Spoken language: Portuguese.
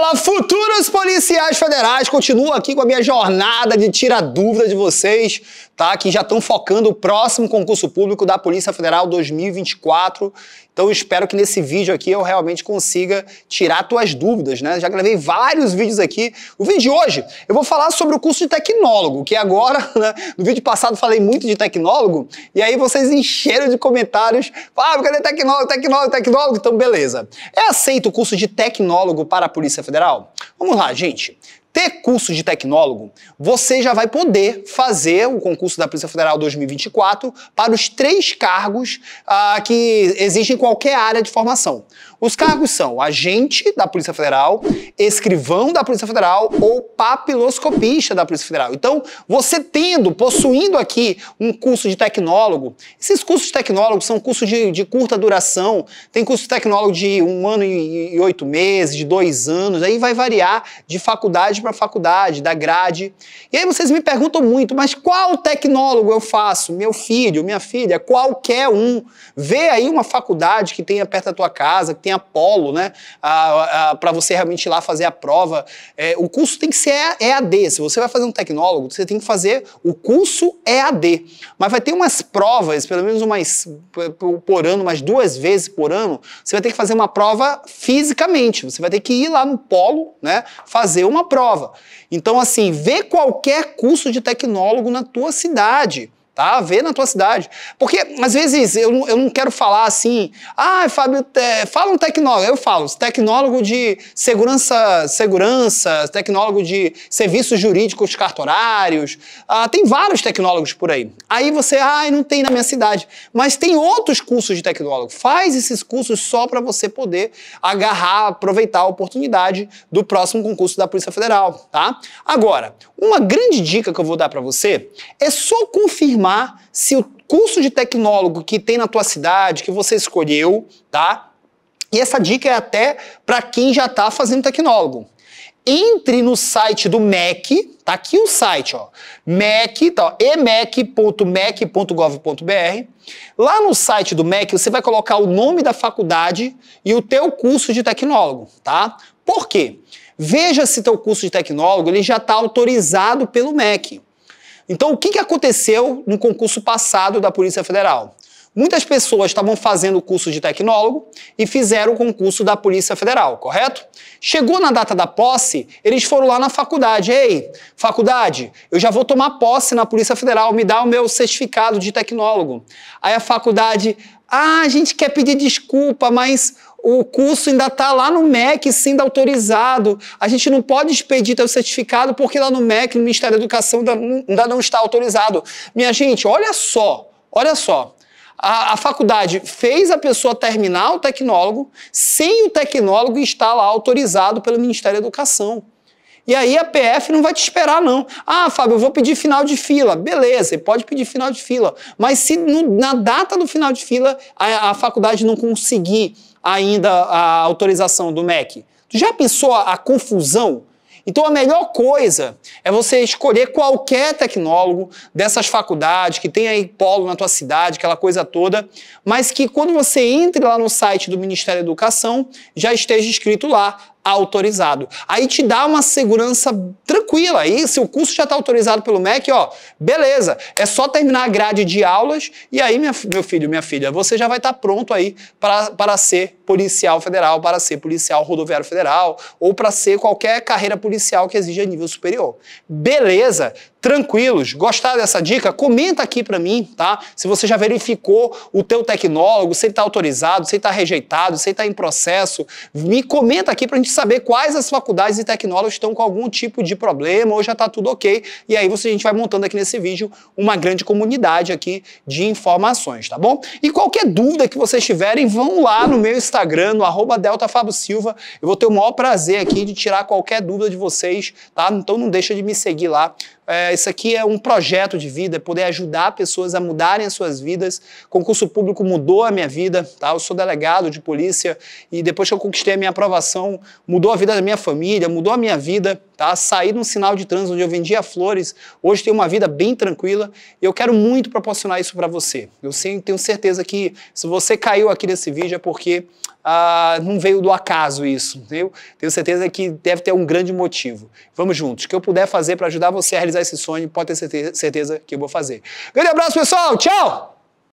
Fala, futuros policiais federais! Continuo aqui com a minha jornada de tirar dúvida de vocês, tá? Que já estão focando o próximo concurso público da Polícia Federal 2024. Então espero que nesse vídeo aqui eu realmente consiga tirar tuas dúvidas, né? Já gravei vários vídeos aqui. O vídeo de hoje eu vou falar sobre o curso de tecnólogo, que agora, né? No vídeo passado falei muito de tecnólogo, e aí vocês encheram de comentários. Ah, cadê tecnólogo, tecnólogo, tecnólogo? Então beleza. É aceito o curso de tecnólogo para a Polícia Federal? Vamos lá, gente ter curso de tecnólogo, você já vai poder fazer o concurso da Polícia Federal 2024 para os três cargos ah, que existem em qualquer área de formação. Os cargos são agente da Polícia Federal, escrivão da Polícia Federal ou papiloscopista da Polícia Federal. Então, você tendo, possuindo aqui um curso de tecnólogo, esses cursos de tecnólogo são cursos de, de curta duração, tem curso de tecnólogo de um ano e, e oito meses, de dois anos, aí vai variar de faculdade para faculdade, da grade. E aí vocês me perguntam muito, mas qual tecnólogo eu faço? Meu filho, minha filha, qualquer um. Vê aí uma faculdade que tenha perto da tua casa, que tenha polo, né? Para você realmente ir lá fazer a prova. É, o curso tem que ser EAD. Se você vai fazer um tecnólogo, você tem que fazer o curso EAD. Mas vai ter umas provas, pelo menos umas por ano, umas duas vezes por ano, você vai ter que fazer uma prova fisicamente. Você vai ter que ir lá no polo, né? Fazer uma prova. Então, assim, vê qualquer curso de tecnólogo na tua cidade tá? Vê na tua cidade. Porque, às vezes, eu, eu não quero falar assim, ah, Fábio, fala um tecnólogo. Eu falo, tecnólogo de segurança, segurança, tecnólogo de serviços jurídicos cartorários. Ah, tem vários tecnólogos por aí. Aí você, ah, não tem na minha cidade. Mas tem outros cursos de tecnólogo. Faz esses cursos só para você poder agarrar, aproveitar a oportunidade do próximo concurso da Polícia Federal, tá? Agora, uma grande dica que eu vou dar para você é só confirmar se o curso de tecnólogo que tem na tua cidade, que você escolheu, tá? E essa dica é até para quem já está fazendo tecnólogo. Entre no site do MEC, tá aqui o site, ó, MEC, tá, emec.mec.gov.br. Lá no site do MEC, você vai colocar o nome da faculdade e o teu curso de tecnólogo, tá? Por quê? Veja se teu curso de tecnólogo ele já está autorizado pelo MEC. Então, o que, aconteceu no concurso passado da Polícia Federal? Muitas pessoas estavam fazendo o curso de tecnólogo e fizeram o concurso da Polícia Federal, correto? Chegou na data da posse, eles foram lá na faculdade. Ei, faculdade, eu já vou tomar posse na Polícia Federal, me dá o meu certificado de tecnólogo. Aí a faculdade, ah, a gente quer pedir desculpa, mas o curso ainda está lá no MEC sendo autorizado. A gente não pode expedir teu certificado porque lá no MEC, no Ministério da Educação, ainda não está autorizado. Minha gente, olha só, olha só. A, a, faculdade fez a pessoa terminar o tecnólogo sem o tecnólogo estar lá autorizado pelo Ministério da Educação. E aí a PF não vai te esperar, não. Ah, Fábio, eu vou pedir final de fila. Beleza, pode pedir final de fila. Mas se no, na data do final de fila a, a faculdade não conseguir ainda a autorização do MEC. Tu já pensou a, a confusão? Então a melhor coisa é você escolher qualquer tecnólogo dessas faculdades que tem aí polo na tua cidade, aquela coisa toda, mas que quando você entre lá no site do Ministério da Educação já esteja escrito lá autorizado. Aí te dá uma segurança tranquila. Aí, se o curso já está autorizado pelo MEC, ó, beleza. É só terminar a grade de aulas e aí, minha, meu filho, minha filha, você já vai estar tá pronto aí para, ser policial federal, para ser policial rodoviário federal ou para ser qualquer carreira policial que exija nível superior. Beleza? Tranquilos. Gostaram dessa dica? Comenta aqui para mim, tá? Se você já verificou o teu tecnólogo, se ele está autorizado, se ele está rejeitado, se ele está em processo, me comenta aqui para a gente saber quais as faculdades e tecnólogos estão com algum tipo de problema ou já está tudo ok. E aí você, a gente vai montando aqui nesse vídeo uma grande comunidade aqui de informações, tá bom? E qualquer dúvida que vocês tiverem, vão lá no meu Instagram, no arroba. Eu vou ter o maior prazer aqui de tirar qualquer dúvida de vocês, tá? Então não deixa de me seguir lá é, isso aqui é um projeto de vida, é poder ajudar pessoas a mudarem as suas vidas. Concurso público mudou a minha vida, tá? Eu sou delegado de polícia e depois que eu conquistei a minha aprovação, mudou a vida da minha família, mudou a minha vida, tá? Saí num sinal de trânsito onde eu vendia flores, hoje tenho uma vida bem tranquila e eu quero muito proporcionar isso para você. Eu tenho certeza que se você caiu aqui nesse vídeo é porque ah, não veio do acaso isso, entendeu? Tenho certeza que deve ter um grande motivo. Vamos juntos. O que eu puder fazer para ajudar você a realizar esse sonho, pode ter certeza, certeza que eu vou fazer. Grande abraço, pessoal. Tchau!